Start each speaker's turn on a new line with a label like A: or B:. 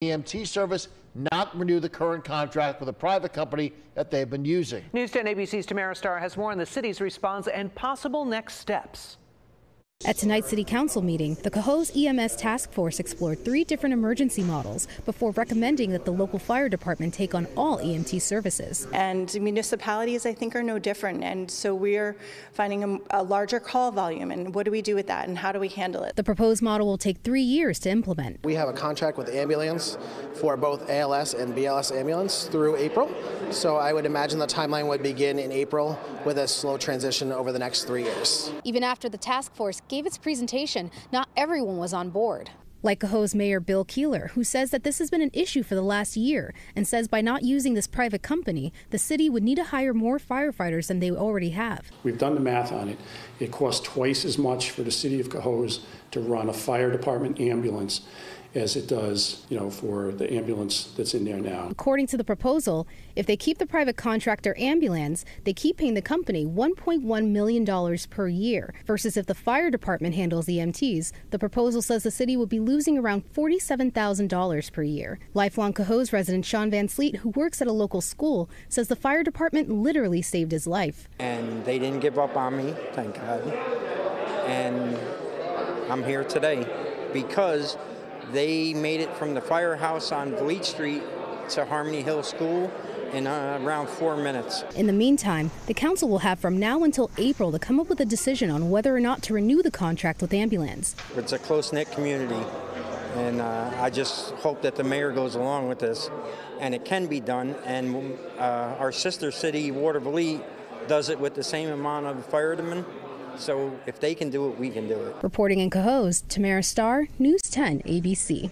A: EMT service not renew the current contract with a private company that they've been using.
B: News 10 ABC's Tamara Starr has more on the city's response and possible next steps.
C: At tonight's City Council meeting, the Cohoes EMS Task Force explored three different emergency models before recommending that the local fire department take on all EMT services.
D: And municipalities, I think, are no different. And so we're finding a, a, larger call volume. And what do we do with that? And how do we handle it?
C: The proposed model will take three years to implement.
E: We have a contract with the ambulance for both ALS and BLS ambulance through April. So I would imagine the timeline would begin in April with a slow transition over the next three years.
C: Even after the task force gave its presentation, not everyone was on board. Like Cohoes Mayor Bill Keeler, who says that this has been an issue for the last year and says by not using this private company, the city would need to hire more firefighters than they already have.
F: We've done the math on it. It costs twice as much for the city of Cohoes to run a fire department ambulance as it does, you know, for the ambulance that's in there now.
C: According to the proposal, if they keep the private contractor ambulance, they keep paying the company $1.1 million per year, versus if the fire department handles EMTs, the proposal says the city would be losing around $47,000 per year. Lifelong Cohoes resident Sean Van Sleet, who works at a local school, says the fire department literally saved his life.
G: And they didn't give up on me, thank God. And I'm here today because they made it from the firehouse on Vliet Street to Harmony Hill School in uh, around four minutes.
C: In the meantime, the council will have from now until April to come up with a decision on whether or not to renew the contract with Ambulnz.
G: It's a close knit community, and uh, I just hope that the mayor goes along with this and it can be done. And uh, our sister city, Watervliet, does it with the same amount of firemen so if they can do it, we can do it.
C: Reporting in Cohoes, Tamara Starr, News 10 ABC.